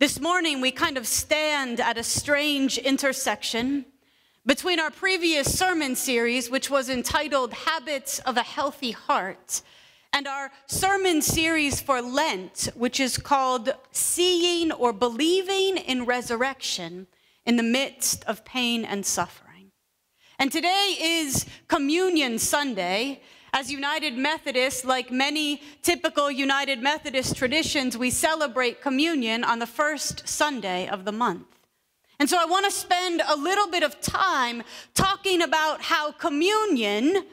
This morning, we kind of stand at a strange intersection between our previous sermon series, which was entitled Habits of a Healthy Heart, and our sermon series for Lent, which is called Seeing or Believing in Resurrection in the Midst of Pain and Suffering. And today is Communion Sunday. As United Methodists, like many typical United Methodist traditions, we celebrate communion on the first Sunday of the month. And so I want to spend a little bit of time talking about how communion,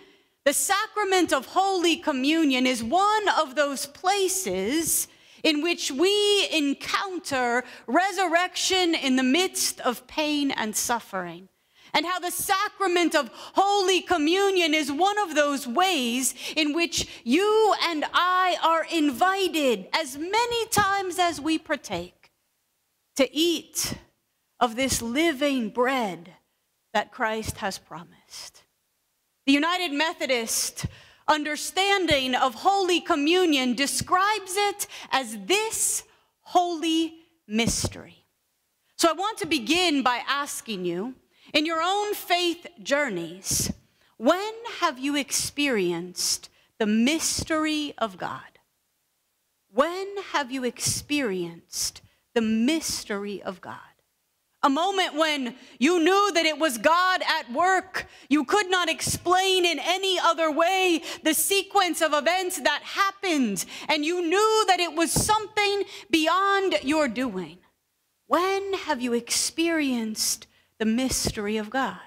the sacrament of Holy Communion, is one of those places in which we encounter resurrection in the midst of pain and suffering and how the sacrament of Holy Communion is one of those ways in which you and I are invited as many times as we partake to eat of this living bread that Christ has promised. The United Methodist understanding of Holy Communion describes it as this holy mystery. So I want to begin by asking you in your own faith journeys, when have you experienced the mystery of God? When have you experienced the mystery of God? A moment when you knew that it was God at work. You could not explain in any other way the sequence of events that happened, and you knew that it was something beyond your doing. When have you experienced the mystery of God?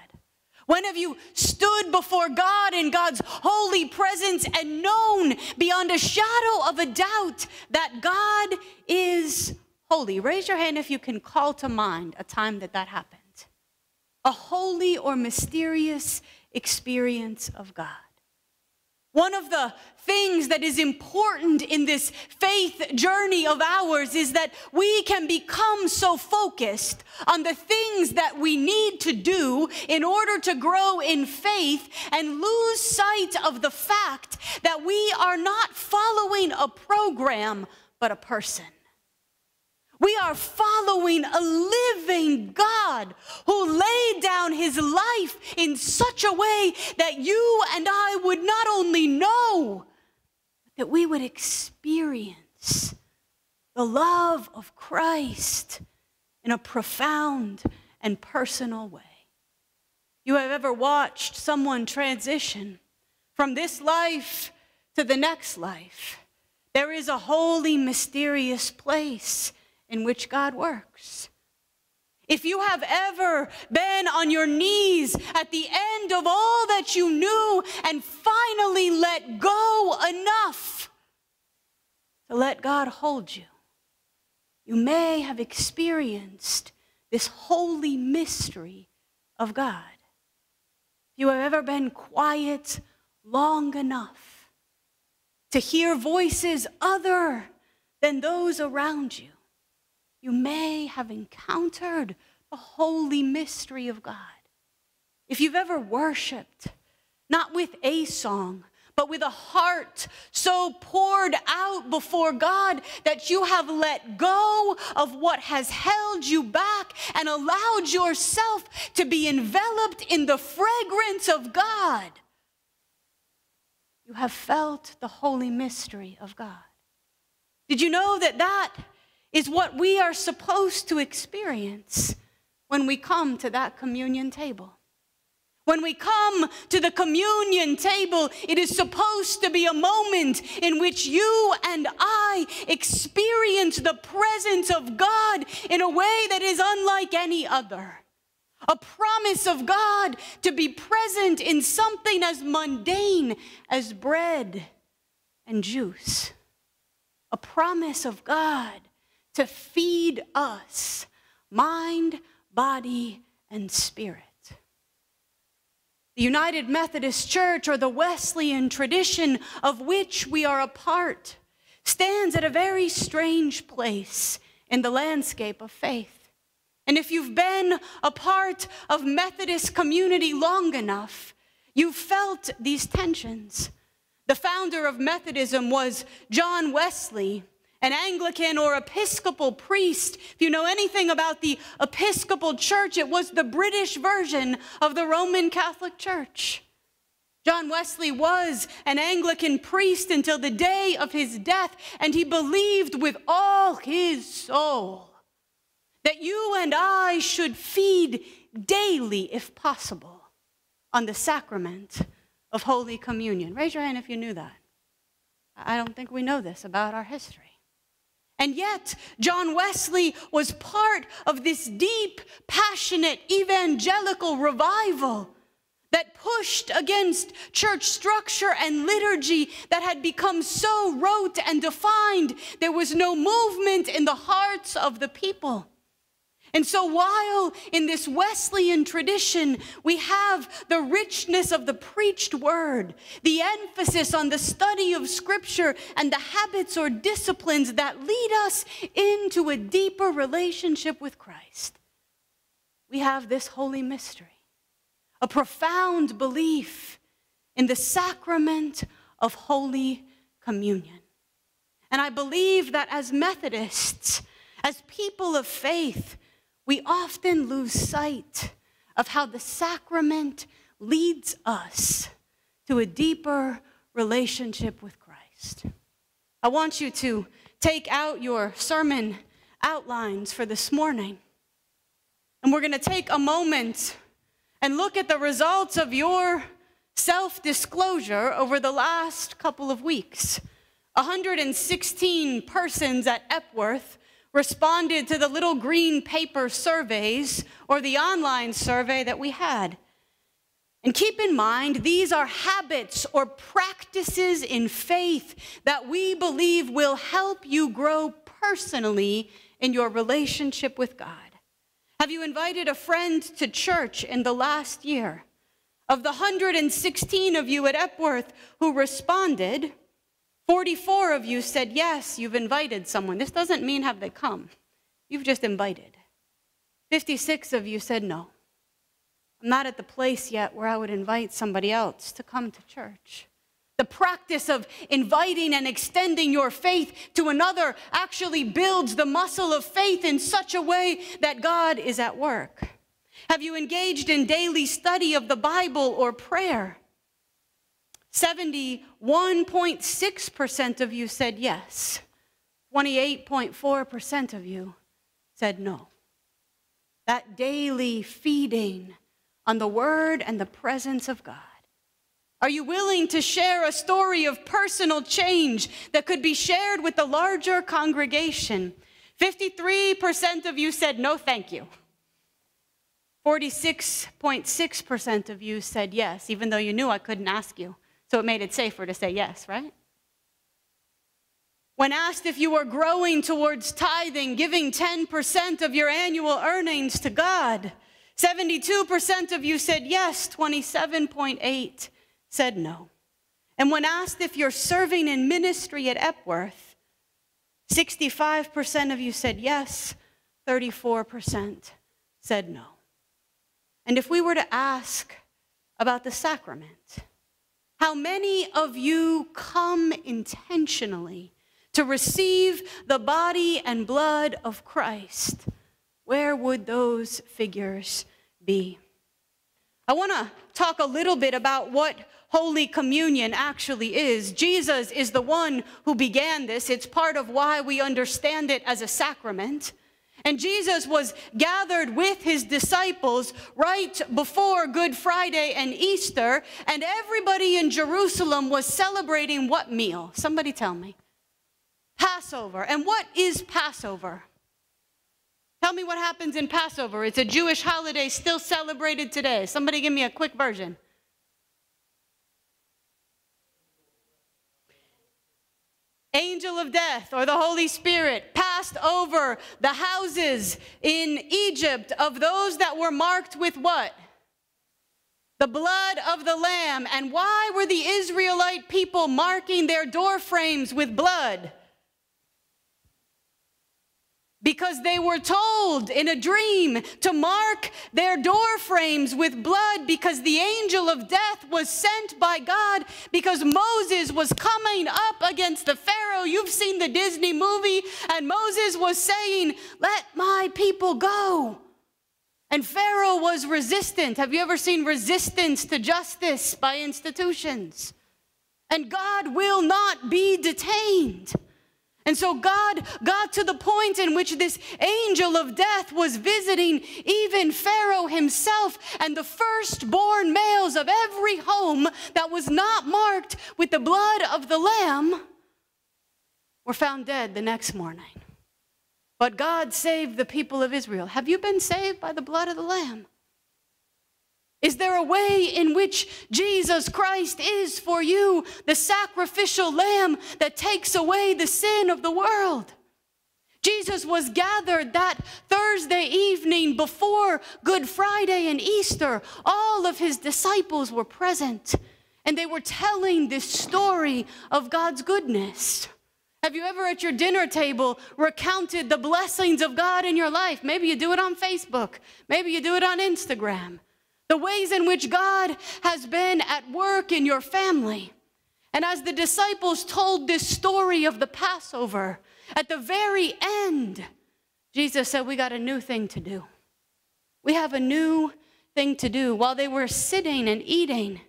When have you stood before God in God's holy presence and known beyond a shadow of a doubt that God is holy? Raise your hand if you can call to mind a time that that happened. A holy or mysterious experience of God. One of the things that is important in this faith journey of ours is that we can become so focused on the things that we need to do in order to grow in faith and lose sight of the fact that we are not following a program, but a person. We are following a living God who laid down his life in such a way that you and I would not only know, but that we would experience the love of Christ in a profound and personal way. You have ever watched someone transition from this life to the next life. There is a holy, mysterious place in which God works. If you have ever been on your knees at the end of all that you knew and finally let go enough to let God hold you, you may have experienced this holy mystery of God. If you have ever been quiet long enough to hear voices other than those around you, you may have encountered the holy mystery of God. If you've ever worshiped, not with a song, but with a heart so poured out before God that you have let go of what has held you back and allowed yourself to be enveloped in the fragrance of God. You have felt the holy mystery of God. Did you know that that is what we are supposed to experience when we come to that communion table. When we come to the communion table, it is supposed to be a moment in which you and I experience the presence of God in a way that is unlike any other. A promise of God to be present in something as mundane as bread and juice. A promise of God to feed us mind, body, and spirit. The United Methodist Church, or the Wesleyan tradition of which we are a part, stands at a very strange place in the landscape of faith. And if you've been a part of Methodist community long enough, you've felt these tensions. The founder of Methodism was John Wesley, An Anglican or Episcopal priest, if you know anything about the Episcopal Church, it was the British version of the Roman Catholic Church. John Wesley was an Anglican priest until the day of his death, and he believed with all his soul that you and I should feed daily, if possible, on the sacrament of Holy Communion. Raise your hand if you knew that. I don't think we know this about our history. And yet, John Wesley was part of this deep, passionate evangelical revival that pushed against church structure and liturgy that had become so rote and defined, there was no movement in the hearts of the people. And so, while in this Wesleyan tradition we have the richness of the preached word, the emphasis on the study of Scripture, and the habits or disciplines that lead us into a deeper relationship with Christ, we have this holy mystery a profound belief in the sacrament of Holy Communion. And I believe that as Methodists, as people of faith, we often lose sight of how the sacrament leads us to a deeper relationship with Christ. I want you to take out your sermon outlines for this morning. And we're going to take a moment and look at the results of your self disclosure over the last couple of weeks. 116 persons at Epworth responded to the little green paper surveys or the online survey that we had. And keep in mind, these are habits or practices in faith that we believe will help you grow personally in your relationship with God. Have you invited a friend to church in the last year? Of the 116 of you at Epworth who responded, 44 of you said, Yes, you've invited someone. This doesn't mean have they come, you've just invited. 56 of you said, No. I'm not at the place yet where I would invite somebody else to come to church. The practice of inviting and extending your faith to another actually builds the muscle of faith in such a way that God is at work. Have you engaged in daily study of the Bible or prayer? 71.6% of you said yes. 28.4% of you said no. That daily feeding on the Word and the presence of God are you willing to share a story of personal change that could be shared with the larger congregation? 53% of you said no, thank you. 46.6% of you said yes, even though you knew I couldn't ask you. So it made it safer to say yes, right? When asked if you were growing towards tithing, giving 10% of your annual earnings to God, 72% of you said yes, 27.8 said no. And when asked if you're serving in ministry at Epworth, 65% of you said yes, 34% said no. And if we were to ask about the sacrament, how many of you come intentionally to receive the body and blood of Christ? Where would those figures be? I want to talk a little bit about what Holy Communion actually is. Jesus is the one who began this. It's part of why we understand it as a sacrament. And Jesus was gathered with his disciples right before Good Friday and Easter, and everybody in Jerusalem was celebrating what meal? Somebody tell me. Passover. And what is Passover? Tell me what happens in Passover. It's a Jewish holiday still celebrated today. Somebody give me a quick version. Angel of death or the Holy Spirit passed over the houses in Egypt of those that were marked with what? The blood of the Lamb. And why were the Israelite people marking their door frames with blood? Because they were told in a dream to mark their door frames with blood because the angel of death was sent by God because Moses was coming up against the Pharaoh. You've seen the Disney movie, and Moses was saying, Let my people go. And Pharaoh was resistant. Have you ever seen resistance to justice by institutions? And God will not be detained. And so God got to the point in which this angel of death was visiting even Pharaoh himself and the firstborn males of every home that was not marked with the blood of the lamb were found dead the next morning. But God saved the people of Israel. Have you been saved by the blood of the lamb? Is there a way in which Jesus Christ is for you the sacrificial lamb that takes away the sin of the world? Jesus was gathered that Thursday evening before Good Friday and Easter. All of his disciples were present and they were telling this story of God's goodness. Have you ever at your dinner table recounted the blessings of God in your life? Maybe you do it on Facebook, maybe you do it on Instagram the ways in which God has been at work in your family. And as the disciples told this story of the Passover, at the very end, Jesus said, We got a new thing to do. We have a new thing to do. While they were sitting and eating,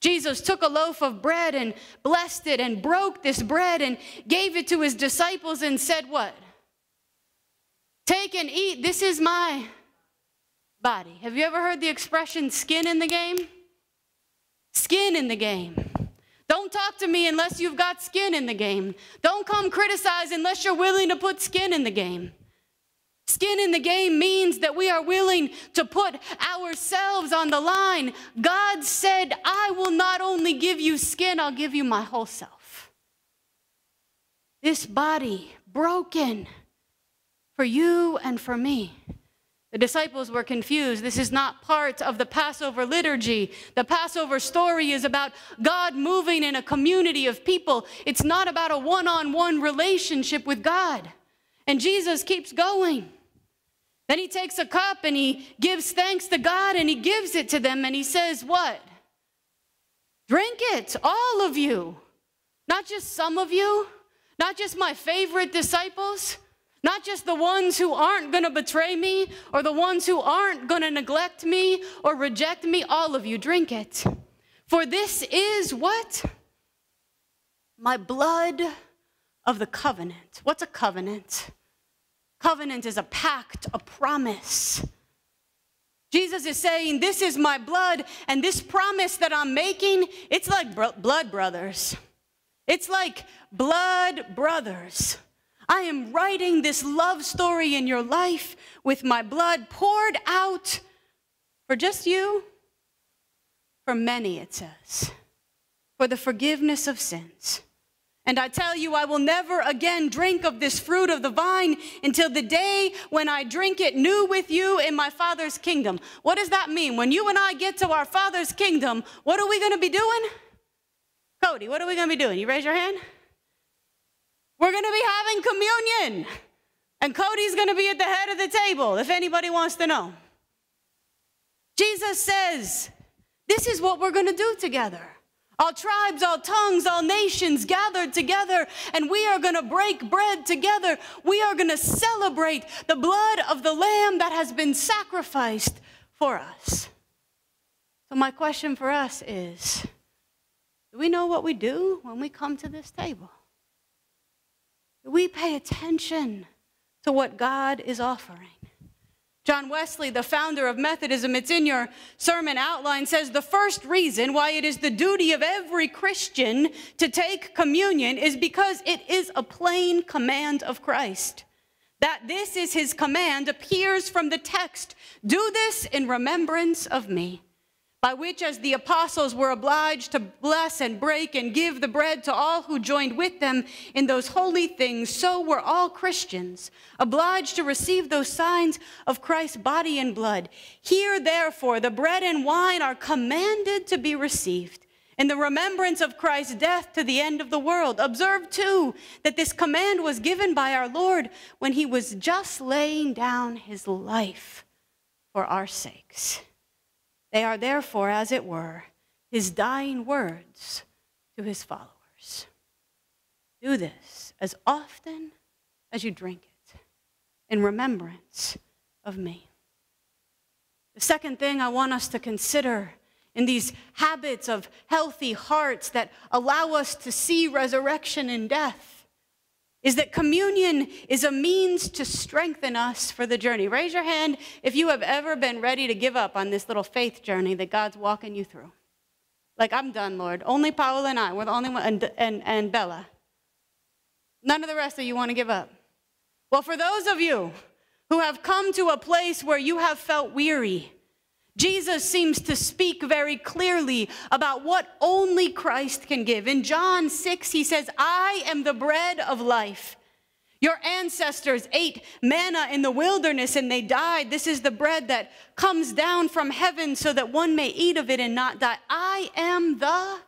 Jesus took a loaf of bread and blessed it and broke this bread and gave it to his disciples and said, What? Take and eat. This is my body. Have you ever heard the expression skin in the game? Skin in the game. Don't talk to me unless you've got skin in the game. Don't come criticize unless you're willing to put skin in the game. Skin in the game means that we are willing to put ourselves on the line. God said, I will not only give you skin, I'll give you my whole self. This body broken for you and for me. The disciples were confused. This is not part of the Passover liturgy. The Passover story is about God moving in a community of people. It's not about a one on one relationship with God. And Jesus keeps going. Then he takes a cup and he gives thanks to God and he gives it to them and he says, What? Drink it, all of you. Not just some of you, not just my favorite disciples. Not just the ones who aren't going to betray me or the ones who aren't going to neglect me or reject me, all of you drink it. For this is what? My blood of the covenant. What's a covenant? Covenant is a pact, a promise. Jesus is saying, This is my blood, and this promise that I'm making, it's like blood brothers. It's like blood brothers. I am writing this love story in your life with my blood poured out for just you, for many, it says, for the forgiveness of sins. And I tell you, I will never again drink of this fruit of the vine until the day when I drink it new with you in my Father's kingdom. What does that mean? When you and I get to our Father's kingdom, what are we going to be doing? Cody, what are we going to be doing? You raise your hand? We're going to be having communion. And Cody's going to be at the head of the table if anybody wants to know. Jesus says, This is what we're going to do together. All tribes, all tongues, all nations gathered together, and we are going to break bread together. We are going to celebrate the blood of the Lamb that has been sacrificed for us. So, my question for us is Do we know what we do when we come to this table? We pay attention to what God is offering. John Wesley, the founder of Methodism, it's in your sermon outline, says the first reason why it is the duty of every Christian to take communion is because it is a plain command of Christ. That this is his command appears from the text do this in remembrance of me by which, as the apostles were obliged to bless and break and give the bread to all who joined with them in those holy things, so were all Christians obliged to receive those signs of Christ's body and blood. Here, therefore, the bread and wine are commanded to be received in the remembrance of Christ's death to the end of the world. Observe too that this command was given by our Lord when he was just laying down his life for our sakes. They are therefore, as it were, his dying words to his followers. Do this as often as you drink it in remembrance of me. The second thing I want us to consider in these habits of healthy hearts that allow us to see resurrection and death is that communion is a means to strengthen us for the journey. Raise your hand if you have ever been ready to give up on this little faith journey that God's walking you through. Like, I'm done, Lord. Only Paul and I, we're the only one, and, and, and Bella. None of the rest of you want to give up. Well, for those of you who have come to a place where you have felt weary, Jesus seems to speak very clearly about what only Christ can give. In John 6, he says, I am the bread of life. Your ancestors ate manna in the wilderness and they died. This is the bread that comes down from heaven so that one may eat of it and not die. I am the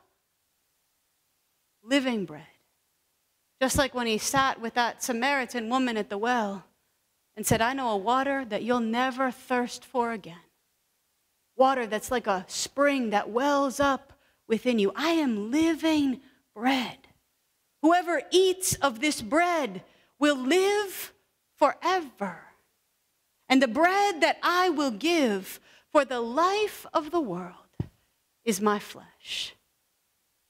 living bread. Just like when he sat with that Samaritan woman at the well and said, I know a water that you'll never thirst for again water that's like a spring that wells up within you. I am living bread. Whoever eats of this bread will live forever. And the bread that I will give for the life of the world is my flesh.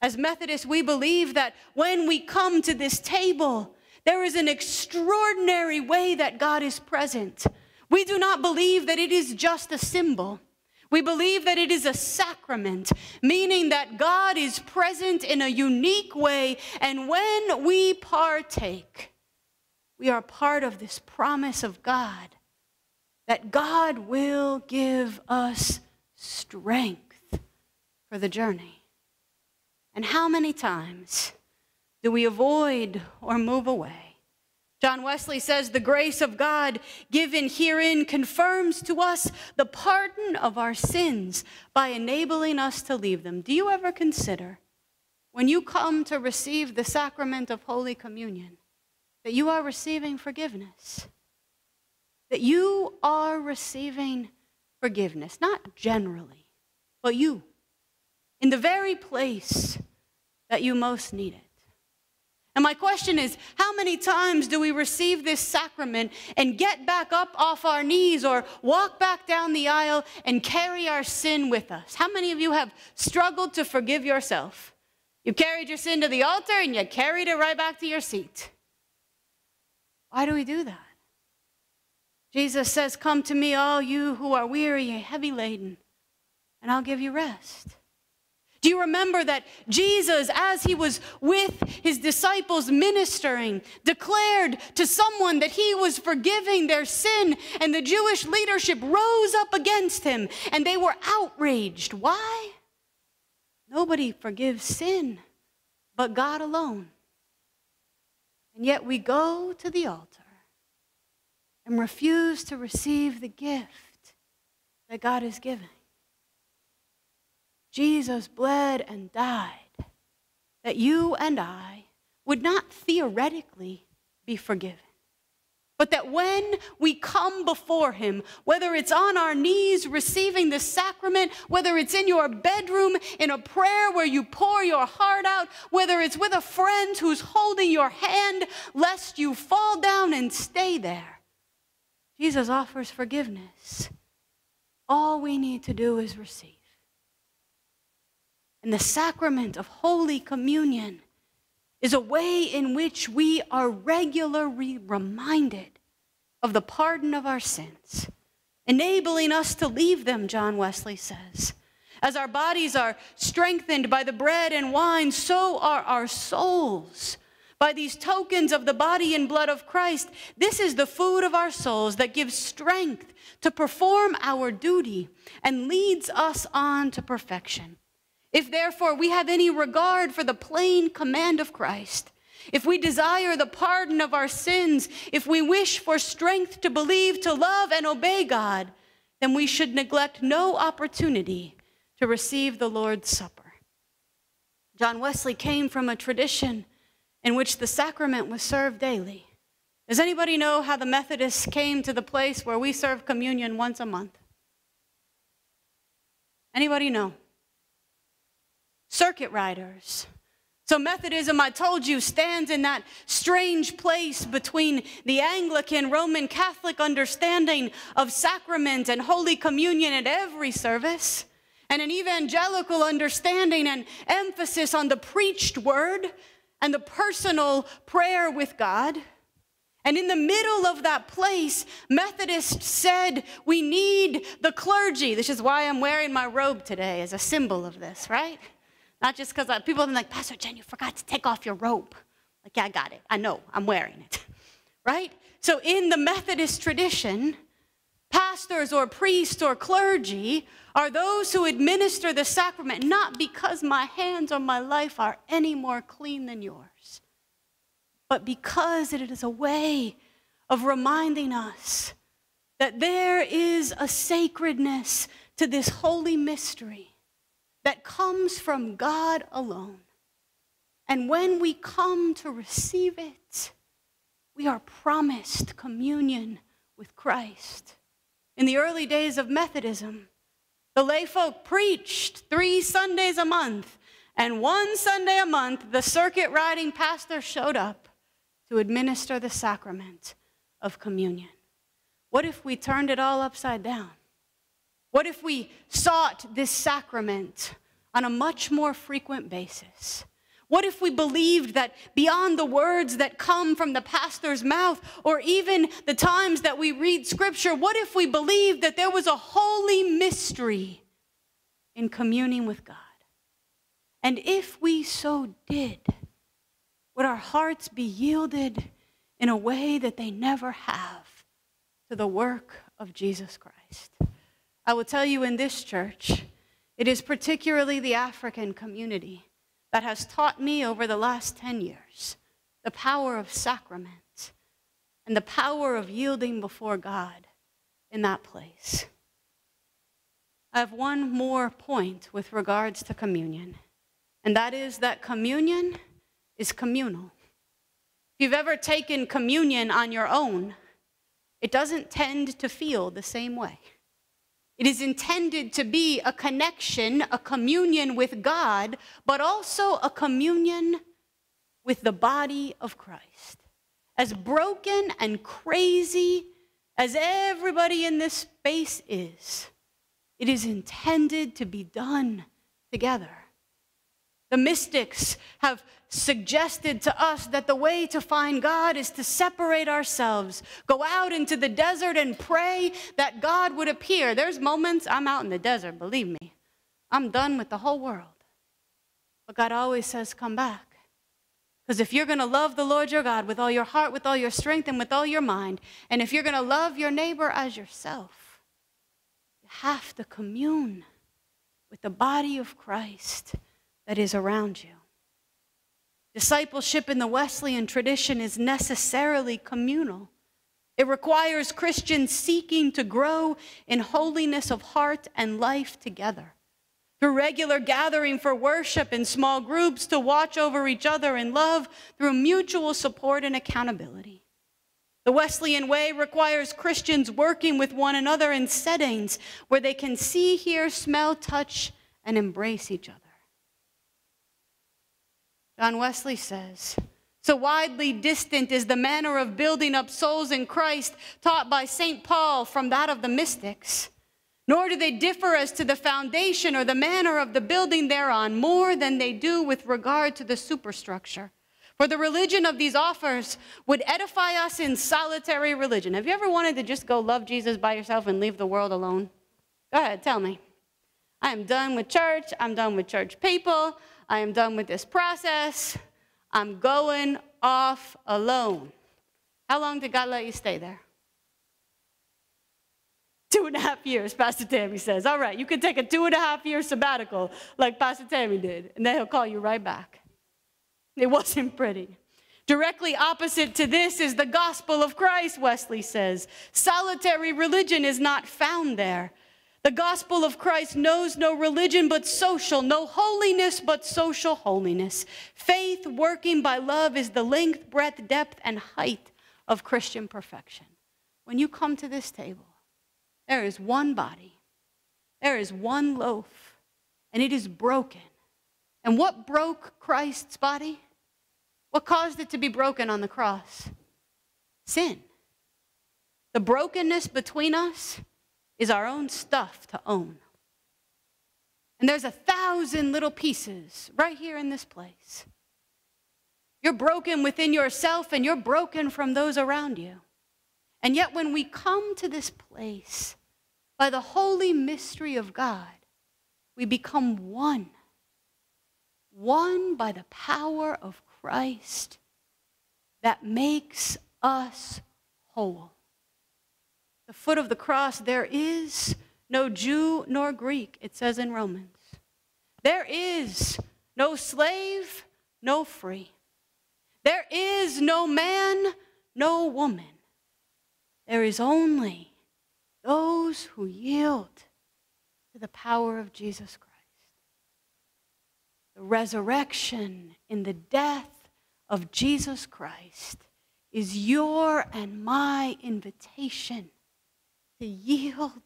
As Methodists, we believe that when we come to this table, there is an extraordinary way that God is present. We do not believe that it is just a symbol. We believe that it is a sacrament, meaning that God is present in a unique way. And when we partake, we are part of this promise of God that God will give us strength for the journey. And how many times do we avoid or move away? John Wesley says, The grace of God given herein confirms to us the pardon of our sins by enabling us to leave them. Do you ever consider, when you come to receive the sacrament of Holy Communion, that you are receiving forgiveness? That you are receiving forgiveness, not generally, but you, in the very place that you most need it. And my question is how many times do we receive this sacrament and get back up off our knees or walk back down the aisle and carry our sin with us? How many of you have struggled to forgive yourself? You carried your sin to the altar and you carried it right back to your seat. Why do we do that? Jesus says, Come to me, all you who are weary and heavy laden, and I'll give you rest. Do you remember that Jesus, as he was with his disciples ministering, declared to someone that he was forgiving their sin, and the Jewish leadership rose up against him and they were outraged? Why? Nobody forgives sin but God alone. And yet we go to the altar and refuse to receive the gift that God has given. Jesus bled and died that you and I would not theoretically be forgiven, but that when we come before Him, whether it's on our knees receiving the sacrament, whether it's in your bedroom in a prayer where you pour your heart out, whether it's with a friend who's holding your hand lest you fall down and stay there, Jesus offers forgiveness. All we need to do is receive. And the sacrament of Holy Communion is a way in which we are regularly reminded of the pardon of our sins, enabling us to leave them, John Wesley says. As our bodies are strengthened by the bread and wine, so are our souls by these tokens of the body and blood of Christ. This is the food of our souls that gives strength to perform our duty and leads us on to perfection. If therefore we have any regard for the plain command of Christ, if we desire the pardon of our sins, if we wish for strength to believe, to love, and obey God, then we should neglect no opportunity to receive the Lord's Supper. John Wesley came from a tradition in which the sacrament was served daily. Does anybody know how the Methodists came to the place where we serve communion once a month? Anybody know? Circuit riders. So, Methodism, I told you, stands in that strange place between the Anglican Roman Catholic understanding of sacrament and Holy Communion at every service, and an evangelical understanding and emphasis on the preached word and the personal prayer with God. And in the middle of that place, Methodists said, We need the clergy. This is why I'm wearing my robe today as a symbol of this, right? Not just because uh, people are like, Pastor Jen, you forgot to take off your robe. Like, yeah, I got it. I know, I'm wearing it, right? So in the Methodist tradition, pastors or priests or clergy are those who administer the sacrament, not because my hands or my life are any more clean than yours but because it is a way of reminding us that there is a sacredness to this holy mystery that comes from God alone. And when we come to receive it, we are promised communion with Christ. In the early days of Methodism, the layfolk preached three Sundays a month, and one Sunday a month, the circuit riding pastor showed up to administer the sacrament of communion? What if we turned it all upside down? What if we sought this sacrament on a much more frequent basis? What if we believed that beyond the words that come from the pastor's mouth, or even the times that we read scripture, what if we believed that there was a holy mystery in communing with God? And if we so did, would our hearts be yielded in a way that they never have to the work of Jesus Christ? I will tell you in this church, it is particularly the African community that has taught me over the last 10 years the power of sacrament and the power of yielding before God in that place. I have one more point with regards to communion, and that is that communion is communal. If you've ever taken communion on your own, it doesn't tend to feel the same way. It is intended to be a connection, a communion with God, but also a communion with the body of Christ. As broken and crazy as everybody in this space is, it is intended to be done together. The mystics have suggested to us that the way to find God is to separate ourselves, go out into the desert and pray that God would appear. There's moments I'm out in the desert, believe me. I'm done with the whole world. But God always says, Come back. Because if you're going to love the Lord your God with all your heart, with all your strength, and with all your mind, and if you're going to love your neighbor as yourself, you have to commune with the body of Christ that is around you. Discipleship in the Wesleyan tradition is necessarily communal. It requires Christians seeking to grow in holiness of heart and life together. Through regular gathering for worship in small groups, to watch over each other in love, through mutual support and accountability. The Wesleyan way requires Christians working with one another in settings where they can see, hear, smell, touch, and embrace each other. John Wesley says, so widely distant is the manner of building up souls in Christ taught by St. Paul from that of the mystics. Nor do they differ as to the foundation or the manner of the building thereon more than they do with regard to the superstructure. For the religion of these offers would edify us in solitary religion. Have you ever wanted to just go love Jesus by yourself and leave the world alone? Go ahead, tell me. I am done with church. I'm done with church people. I am done with this process. I'm going off alone. How long did God let you stay there? Two and a half years, Pastor Tammy says. All right, you can take a two and a half year sabbatical like Pastor Tammy did, and then he'll call you right back. It wasn't pretty. Directly opposite to this is the gospel of Christ, Wesley says. Solitary religion is not found there. The gospel of Christ knows no religion but social, no holiness but social holiness. Faith working by love is the length, breadth, depth, and height of Christian perfection. When you come to this table, there is one body, there is one loaf, and it is broken. And what broke Christ's body? What caused it to be broken on the cross? Sin. The brokenness between us is our own stuff to own. And there's a thousand little pieces right here in this place. You're broken within yourself and you're broken from those around you. And yet, when we come to this place, by the holy mystery of God, we become one. One by the power of Christ that makes us whole the foot of the cross, there is no Jew nor Greek, it says in Romans. There is no slave, no free. There is no man, no woman. There is only those who yield to the power of Jesus Christ. The resurrection in the death of Jesus Christ is your and my invitation to yield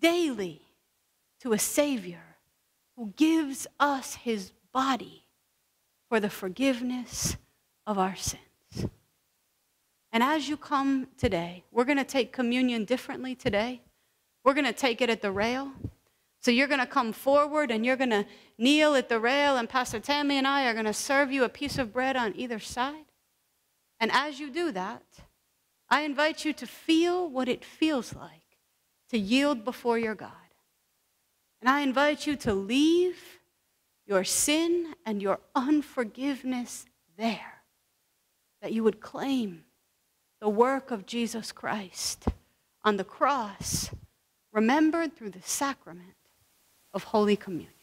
daily to a Savior who gives us his body for the forgiveness of our sins. And as you come today, we're going to take communion differently today. We're going to take it at the rail. So you're going to come forward and you're going to kneel at the rail, and Pastor Tammy and I are going to serve you a piece of bread on either side. And as you do that, I invite you to feel what it feels like to yield before your God. And I invite you to leave your sin and your unforgiveness there, that you would claim the work of Jesus Christ on the cross, remembered through the sacrament of Holy Communion.